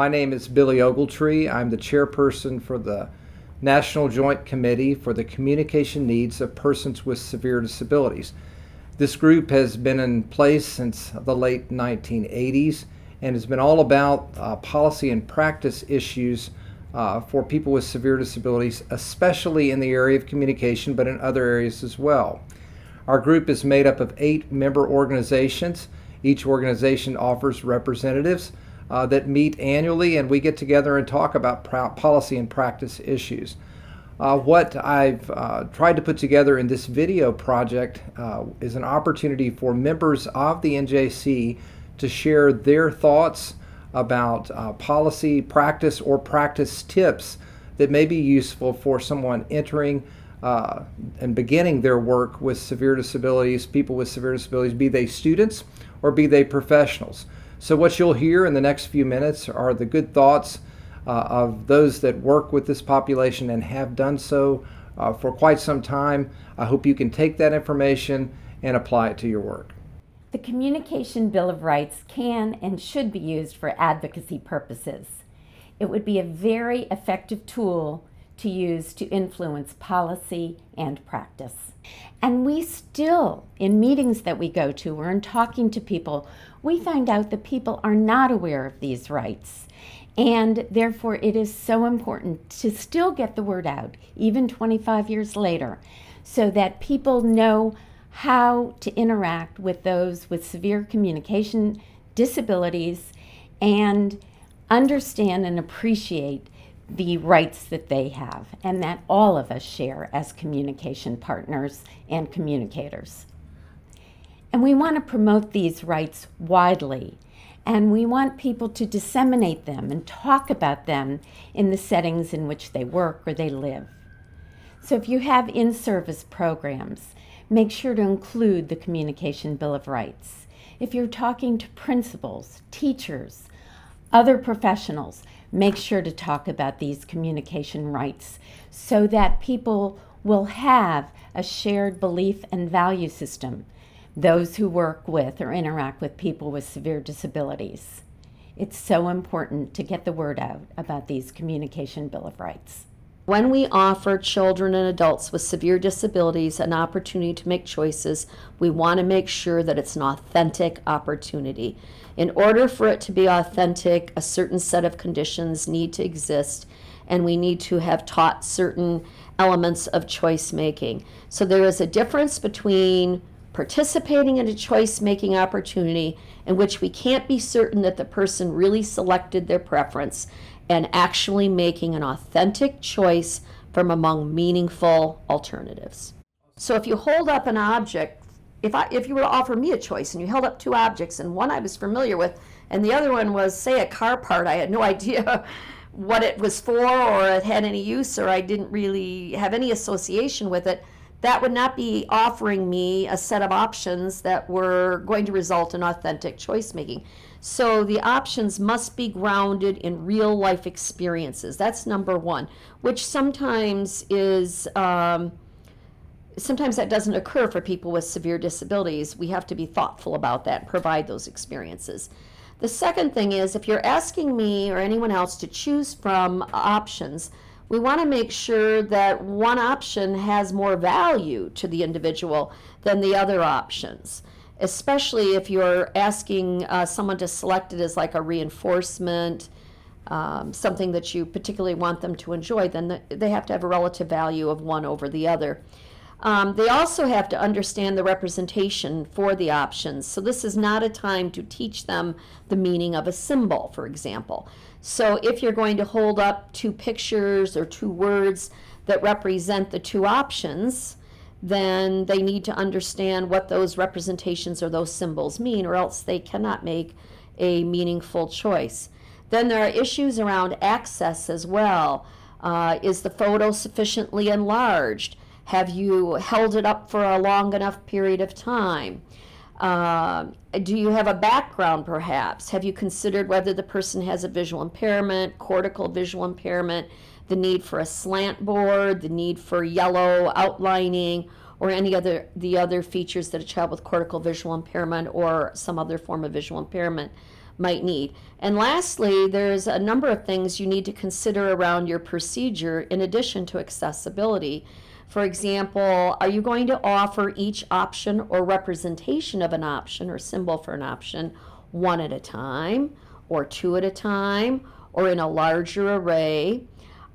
My name is Billy Ogletree. I'm the chairperson for the National Joint Committee for the Communication Needs of Persons with Severe Disabilities. This group has been in place since the late 1980s and has been all about uh, policy and practice issues uh, for people with severe disabilities, especially in the area of communication, but in other areas as well. Our group is made up of eight member organizations. Each organization offers representatives uh, that meet annually, and we get together and talk about policy and practice issues. Uh, what I've uh, tried to put together in this video project uh, is an opportunity for members of the NJC to share their thoughts about uh, policy, practice, or practice tips that may be useful for someone entering uh, and beginning their work with severe disabilities, people with severe disabilities, be they students or be they professionals. So, what you'll hear in the next few minutes are the good thoughts uh, of those that work with this population and have done so uh, for quite some time. I hope you can take that information and apply it to your work. The Communication Bill of Rights can and should be used for advocacy purposes. It would be a very effective tool to use to influence policy and practice. And we still, in meetings that we go to or in talking to people, we find out that people are not aware of these rights. And therefore, it is so important to still get the word out, even 25 years later, so that people know how to interact with those with severe communication disabilities and understand and appreciate the rights that they have and that all of us share as communication partners and communicators. And we want to promote these rights widely and we want people to disseminate them and talk about them in the settings in which they work or they live. So if you have in service programs, make sure to include the Communication Bill of Rights. If you're talking to principals, teachers, other professionals, make sure to talk about these communication rights so that people will have a shared belief and value system, those who work with or interact with people with severe disabilities. It's so important to get the word out about these Communication Bill of Rights. When we offer children and adults with severe disabilities an opportunity to make choices, we want to make sure that it's an authentic opportunity. In order for it to be authentic, a certain set of conditions need to exist, and we need to have taught certain elements of choice making. So there is a difference between participating in a choice making opportunity in which we can't be certain that the person really selected their preference and actually making an authentic choice from among meaningful alternatives. So if you hold up an object, if, I, if you were to offer me a choice and you held up two objects and one I was familiar with and the other one was, say, a car part, I had no idea what it was for or it had any use or I didn't really have any association with it, that would not be offering me a set of options that were going to result in authentic choice making. So the options must be grounded in real life experiences. That's number one, which sometimes is. Um, sometimes that doesn't occur for people with severe disabilities. We have to be thoughtful about that and provide those experiences. The second thing is if you're asking me or anyone else to choose from options, we want to make sure that one option has more value to the individual than the other options especially if you're asking uh, someone to select it as like a reinforcement, um, something that you particularly want them to enjoy, then the, they have to have a relative value of one over the other. Um, they also have to understand the representation for the options. So this is not a time to teach them the meaning of a symbol, for example. So if you're going to hold up two pictures or two words that represent the two options, then they need to understand what those representations or those symbols mean, or else they cannot make a meaningful choice. Then there are issues around access as well. Uh, is the photo sufficiently enlarged? Have you held it up for a long enough period of time? Uh, do you have a background perhaps? Have you considered whether the person has a visual impairment, cortical visual impairment? the need for a slant board, the need for yellow outlining, or any other the other features that a child with cortical visual impairment or some other form of visual impairment might need. And lastly, there's a number of things you need to consider around your procedure in addition to accessibility. For example, are you going to offer each option or representation of an option or symbol for an option one at a time, or two at a time, or in a larger array?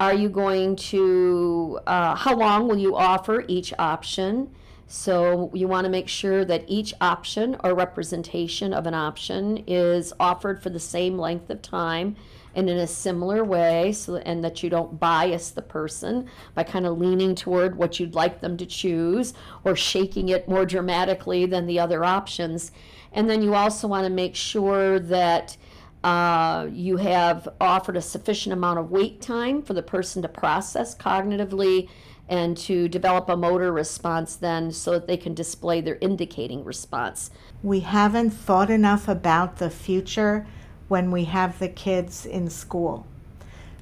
Are you going to, uh, how long will you offer each option? So you want to make sure that each option or representation of an option is offered for the same length of time and in a similar way so and that you don't bias the person by kind of leaning toward what you'd like them to choose or shaking it more dramatically than the other options. And then you also want to make sure that uh, you have offered a sufficient amount of wait time for the person to process cognitively and to develop a motor response then so that they can display their indicating response. We haven't thought enough about the future when we have the kids in school.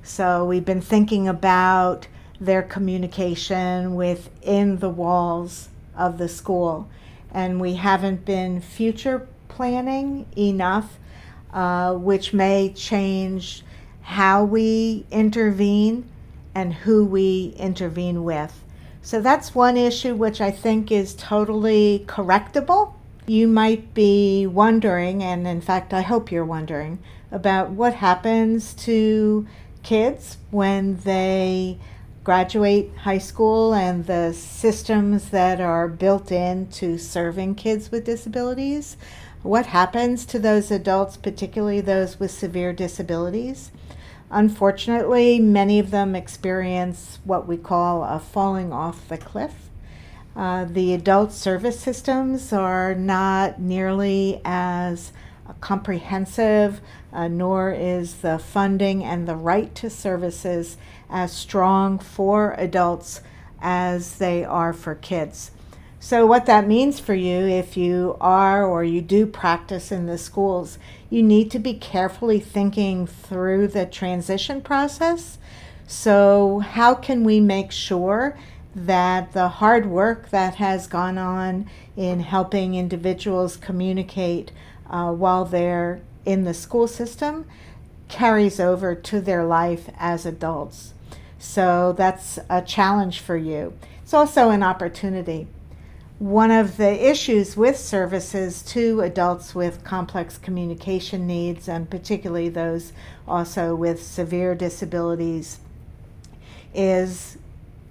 So we've been thinking about their communication within the walls of the school, and we haven't been future planning enough, uh, which may change how we intervene and who we intervene with. So that's one issue which I think is totally correctable. You might be wondering, and in fact, I hope you're wondering, about what happens to kids when they graduate high school and the systems that are built into serving kids with disabilities. What happens to those adults, particularly those with severe disabilities? Unfortunately, many of them experience what we call a falling off the cliff. Uh, the adult service systems are not nearly as comprehensive, uh, nor is the funding and the right to services as strong for adults as they are for kids. So, what that means for you, if you are or you do practice in the schools, you need to be carefully thinking through the transition process. So, how can we make sure that the hard work that has gone on in helping individuals communicate uh, while they're in the school system carries over to their life as adults? So, that's a challenge for you. It's also an opportunity one of the issues with services to adults with complex communication needs, and particularly those also with severe disabilities, is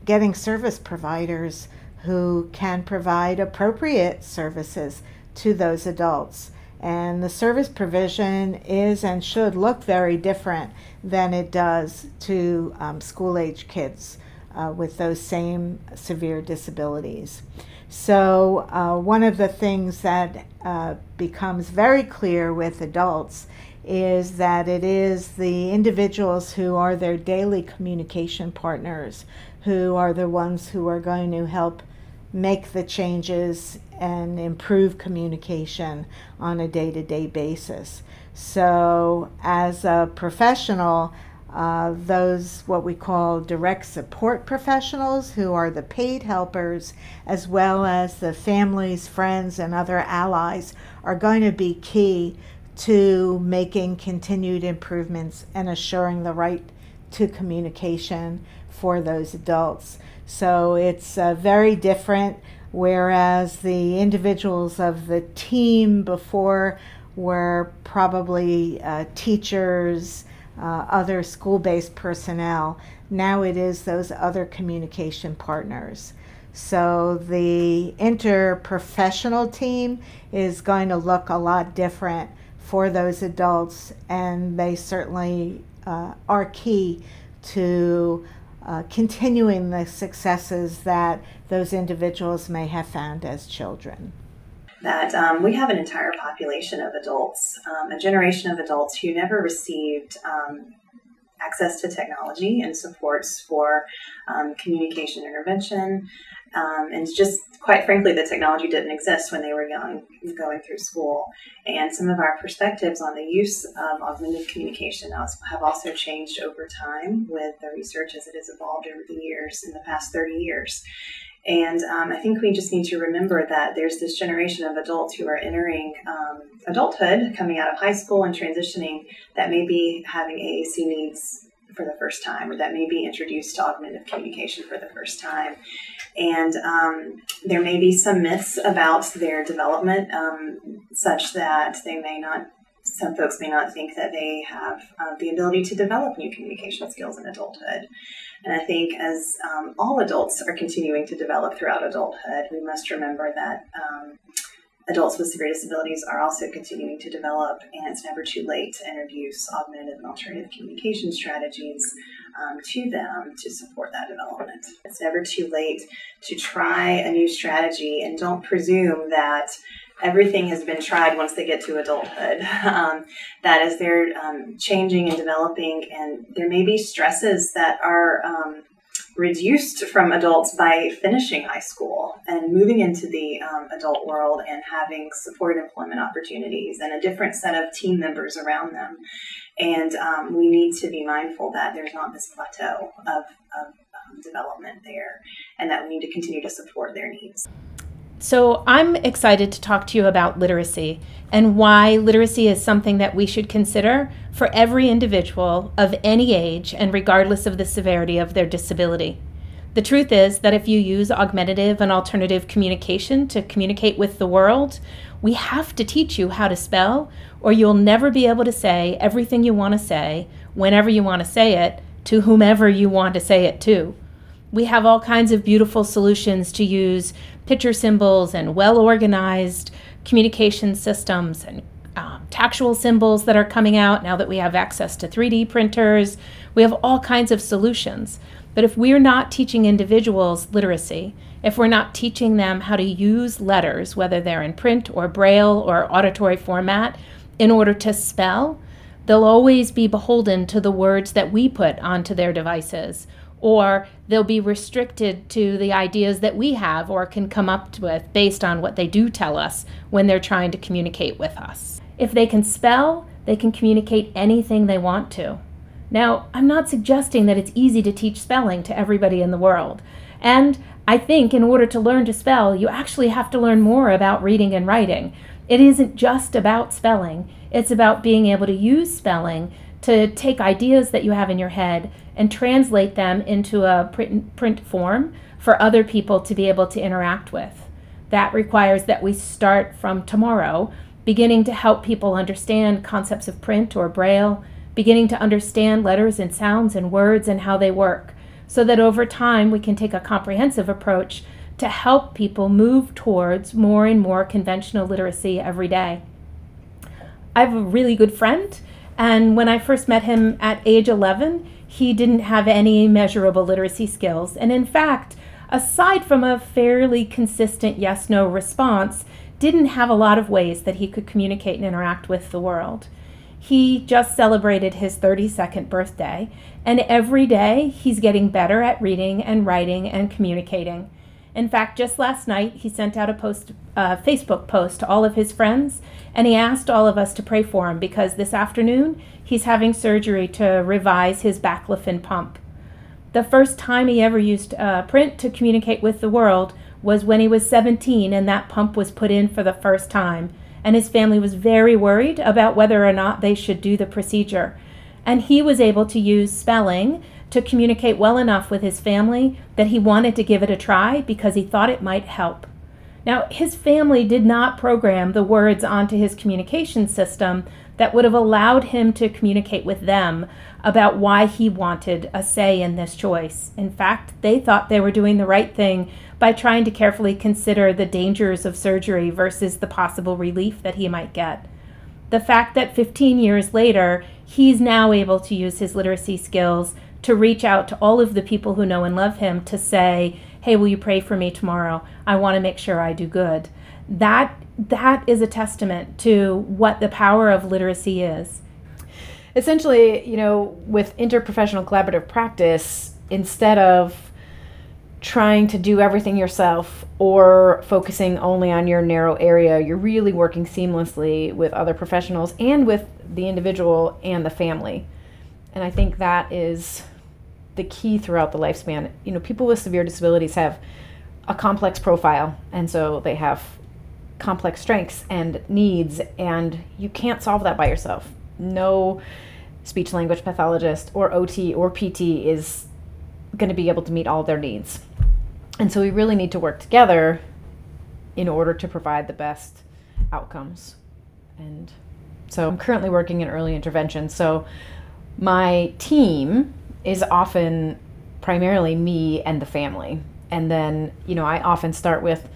getting service providers who can provide appropriate services to those adults. And the service provision is and should look very different than it does to um, school age kids uh, with those same severe disabilities. So, uh, one of the things that uh, becomes very clear with adults is that it is the individuals who are their daily communication partners who are the ones who are going to help make the changes and improve communication on a day to day basis. So, as a professional, uh, those what we call direct support professionals who are the paid helpers as well as the families friends and other allies are going to be key to making continued improvements and assuring the right to communication for those adults so it's uh, very different whereas the individuals of the team before were probably uh, teachers uh, other school based personnel. Now it is those other communication partners. So the interprofessional team is going to look a lot different for those adults, and they certainly uh, are key to uh, continuing the successes that those individuals may have found as children that um, we have an entire population of adults, um, a generation of adults who never received um, access to technology and supports for um, communication intervention. Um, and just quite frankly, the technology didn't exist when they were young, going through school. And some of our perspectives on the use of augmented communication have also changed over time with the research as it has evolved over the years, in the past 30 years. And um, I think we just need to remember that there's this generation of adults who are entering um, adulthood, coming out of high school and transitioning, that may be having AAC needs for the first time, or that may be introduced to augmentative communication for the first time. And um, there may be some myths about their development, um, such that they may not some folks may not think that they have uh, the ability to develop new communication skills in adulthood. And I think as um, all adults are continuing to develop throughout adulthood, we must remember that um, adults with severe disabilities are also continuing to develop, and it's never too late to introduce augmentative and alternative communication strategies um, to them to support that development. It's never too late to try a new strategy and don't presume that everything has been tried once they get to adulthood. Um, that as they're um, changing and developing, and there may be stresses that are um, reduced from adults by finishing high school and moving into the um, adult world and having support employment opportunities and a different set of team members around them. And um, we need to be mindful that there's not this plateau of, of um, development there and that we need to continue to support their needs. So, I'm excited to talk to you about literacy and why literacy is something that we should consider for every individual of any age and regardless of the severity of their disability. The truth is that if you use augmentative and alternative communication to communicate with the world, we have to teach you how to spell, or you'll never be able to say everything you want to say whenever you want to say it to whomever you want to say it to. We have all kinds of beautiful solutions to use picture symbols and well organized communication systems and um, tactual symbols that are coming out now that we have access to 3D printers. We have all kinds of solutions. But if we're not teaching individuals literacy, if we're not teaching them how to use letters, whether they're in print or braille or auditory format, in order to spell, they'll always be beholden to the words that we put onto their devices or they'll be restricted to the ideas that we have or can come up with based on what they do tell us when they're trying to communicate with us. If they can spell, they can communicate anything they want to. Now, I'm not suggesting that it's easy to teach spelling to everybody in the world. And I think in order to learn to spell, you actually have to learn more about reading and writing. It isn't just about spelling, it's about being able to use spelling to take ideas that you have in your head and translate them into a print, print form for other people to be able to interact with. That requires that we start from tomorrow, beginning to help people understand concepts of print or braille, beginning to understand letters and sounds and words and how they work, so that over time we can take a comprehensive approach to help people move towards more and more conventional literacy every day. I have a really good friend and when I first met him at age 11, he didn't have any measurable literacy skills. And in fact, aside from a fairly consistent yes no response, didn't have a lot of ways that he could communicate and interact with the world. He just celebrated his 32nd birthday, and every day he's getting better at reading and writing and communicating. In fact, just last night, he sent out a post, uh, Facebook post to all of his friends, and he asked all of us to pray for him because this afternoon he's having surgery to revise his baclofen pump. The first time he ever used uh, print to communicate with the world was when he was 17, and that pump was put in for the first time. And his family was very worried about whether or not they should do the procedure. And he was able to use spelling to communicate well enough with his family that he wanted to give it a try because he thought it might help. Now, his family did not program the words onto his communication system that would have allowed him to communicate with them about why he wanted a say in this choice. In fact, they thought they were doing the right thing by trying to carefully consider the dangers of surgery versus the possible relief that he might get. The fact that 15 years later, he's now able to use his literacy skills to reach out to all of the people who know and love him to say, "Hey, will you pray for me tomorrow? I want to make sure I do good." That that is a testament to what the power of literacy is. Essentially, you know, with interprofessional collaborative practice, instead of trying to do everything yourself or focusing only on your narrow area, you're really working seamlessly with other professionals and with the individual and the family. And I think that is the key throughout the lifespan. You know, people with severe disabilities have a complex profile, and so they have complex strengths and needs, and you can't solve that by yourself. No speech language pathologist or OT or PT is going to be able to meet all their needs. And so we really need to work together in order to provide the best outcomes. And so I'm currently working in early intervention. So my team is often primarily me and the family. And then, you know, I often start with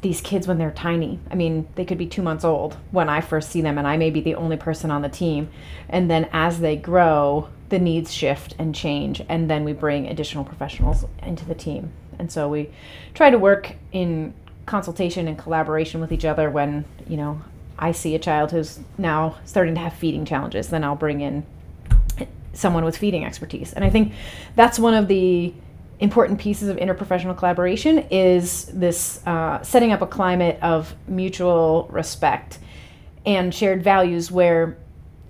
these kids when they're tiny. I mean, they could be two months old when I first see them, and I may be the only person on the team. And then as they grow, the needs shift and change, and then we bring additional professionals into the team. And so we try to work in consultation and collaboration with each other when, you know, I see a child who's now starting to have feeding challenges, then I'll bring in someone with feeding expertise. And I think that's one of the important pieces of interprofessional collaboration is this uh, setting up a climate of mutual respect and shared values where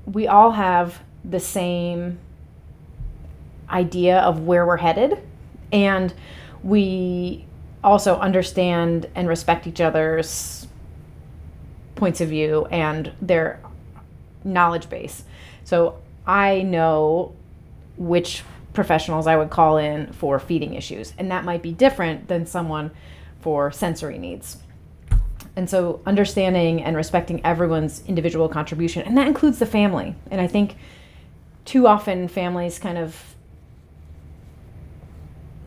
we all have the same idea of where we're headed and we also understand and respect each other's points of view and their knowledge base so i know which professionals I would call in for feeding issues. And that might be different than someone for sensory needs. And so understanding and respecting everyone's individual contribution, and that includes the family. And I think too often families kind of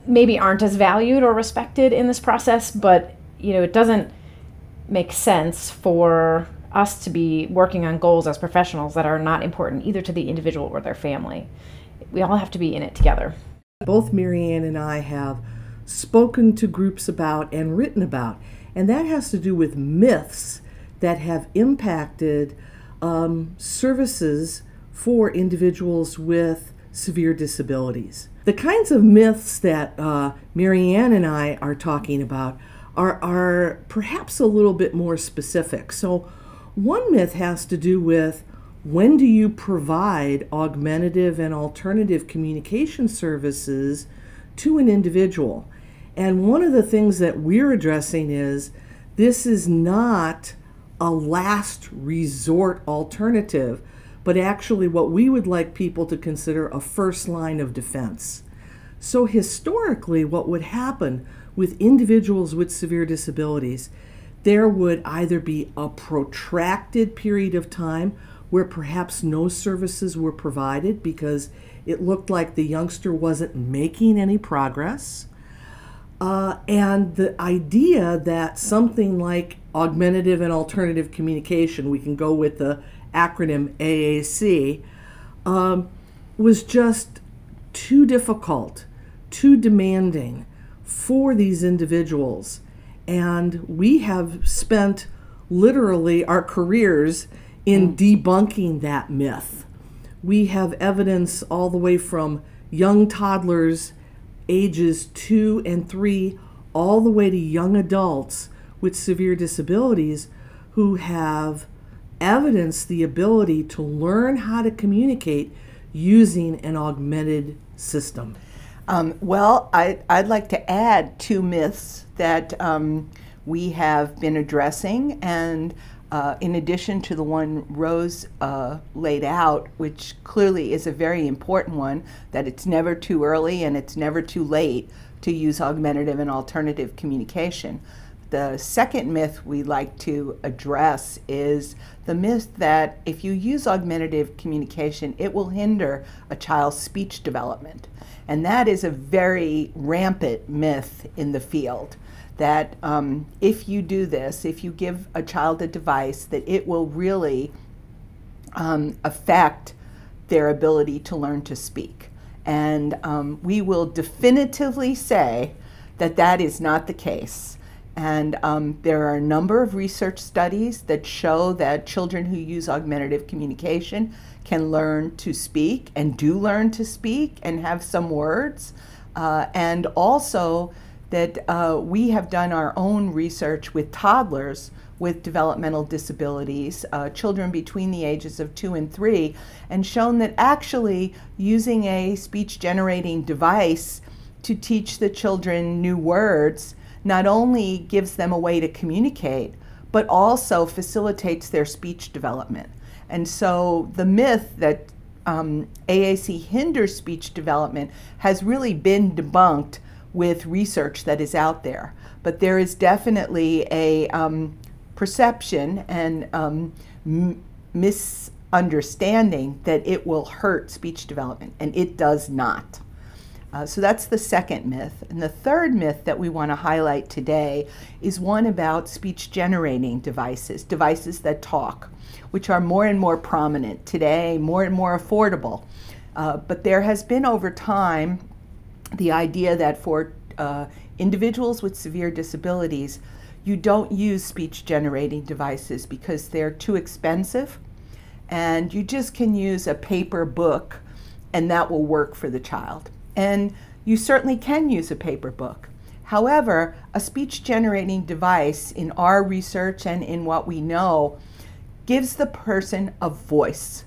maybe aren't as valued or respected in this process, but you know, it doesn't make sense for us to be working on goals as professionals that are not important either to the individual or their family we all have to be in it together. Both MaryAnn and I have spoken to groups about and written about, and that has to do with myths that have impacted um, services for individuals with severe disabilities. The kinds of myths that uh, MaryAnn and I are talking about are, are perhaps a little bit more specific. So, one myth has to do with when do you provide augmentative and alternative communication services to an individual? And one of the things that we're addressing is this is not a last resort alternative, but actually what we would like people to consider a first line of defense. So, historically, what would happen with individuals with severe disabilities, there would either be a protracted period of time where perhaps no services were provided because it looked like the youngster wasn't making any progress. Uh, and the idea that something like augmentative and alternative communication, we can go with the acronym AAC, um, was just too difficult, too demanding for these individuals. And we have spent literally our careers in mm. debunking that myth. We have evidence all the way from young toddlers, ages two and three, all the way to young adults with severe disabilities who have evidenced the ability to learn how to communicate using an augmented system. Um, well, I, would like to add two myths that um, we have been addressing, and uh, in addition to the one Rose uh, laid out, which clearly is a very important one, that it's never too early and it's never too late to use augmentative and alternative communication. The second myth we like to address is the myth that if you use augmentative communication, it will hinder a child's speech development. And that is a very rampant myth in the field that um, if you do this, if you give a child a device, that it will really um, affect their ability to learn to speak. And um, we will definitively say that that is not the case. And um, there are a number of research studies that show that children who use augmentative communication can learn to speak and do learn to speak and have some words. Uh, and also, that uh, we have done our own research with toddlers with developmental disabilities, uh, children between the ages of two and three, and shown that actually using a speech generating device to teach the children new words not only gives them a way to communicate, but also facilitates their speech development. And so the myth that um, AAC hinders speech development has really been debunked with research that is out there. But there is definitely a um, perception and um, misunderstanding that it will hurt speech development, and it does not. Uh, so that's the second myth. And the third myth that we want to highlight today is one about speech generating devices, devices that talk, which are more and more prominent today, more and more affordable. Uh, but there has been over time the idea that for uh, individuals with severe disabilities, you don't use speech generating devices because they're too expensive and you just can use a paper book and that will work for the child. And you certainly can use a paper book. However, a speech generating device in our research and in what we know gives the person a voice.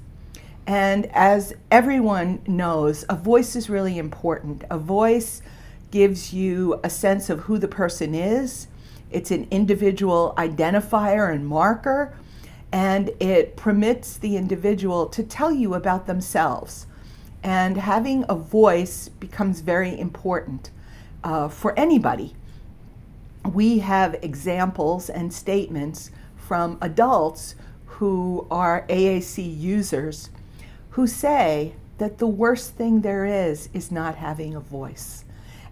And as everyone knows, a voice is really important. A voice gives you a sense of who the person is, it's an individual identifier and marker, and it permits the individual to tell you about themselves. And having a voice becomes very important uh, for anybody. We have examples and statements from adults who are AAC users who say that the worst thing there is is not having a voice.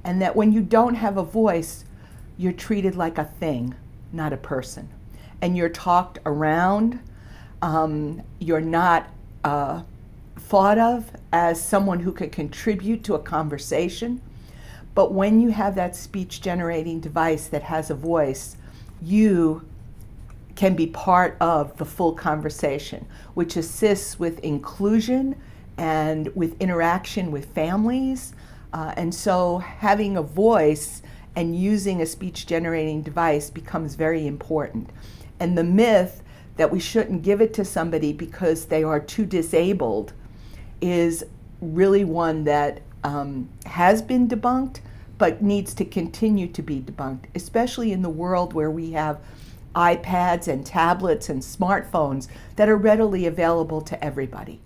And that when you don't have a voice, you're treated like a thing, not a person. And you're talked around, um, you're not uh, thought of as someone who could contribute to a conversation. But when you have that speech generating device that has a voice, you can be part of the full conversation, which assists with inclusion and with interaction with families. Uh, and so having a voice and using a speech generating device becomes very important. And the myth that we shouldn't give it to somebody because they are too disabled is really one that um, has been debunked but needs to continue to be debunked, especially in the world where we have iPads and tablets and smartphones that are readily available to everybody.